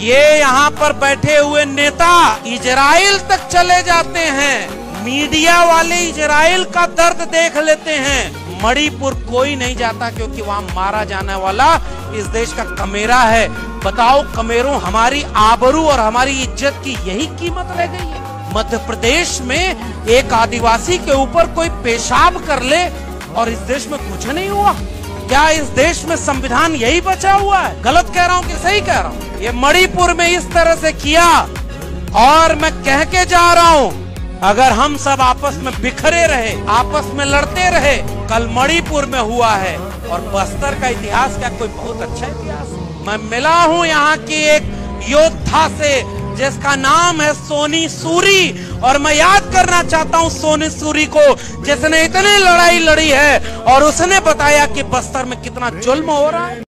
ये यहाँ पर बैठे हुए नेता इजराइल तक चले जाते हैं। मीडिया वाले इजराइल का दर्द देख लेते हैं। मणिपुर कोई नहीं जाता क्योंकि वहाँ मारा जाने वाला इस देश का कमेरा है। बताओ कमेरों हमारी आबरू और हमारी इज़्ज़त की यही कीमत रह गई है। मध्य प्रदेश में एक आदिवासी के ऊपर कोई पेशाब कर ले और इस देश में कुछ नहीं हुआ। क्या इस देश में संविधान यही बचा हुआ है? गलत कह रहा हूँ कि सही कह रहा हूँ? ये मणिपुर में इस तरह से किया, और मैं कह के जा रहा हूँ, अगर हम सब आपस में बिखरे रहे, आपस में लड़ते रहे, कल मणिपुर में हुआ है। और बस्तर का इतिहास क्या कोई बहुत अच्छा इतिहास मैं मिला हूँ यहाँ की एक योद्धा से जिसका नाम है सोनी सूरी। और मैं याद करना चाहता हूँ सोनी सूरी को, जिसने इतनी लड़ाई लड़ी है और उसने बताया कि बस्तर में कितना जुल्म हो रहा है।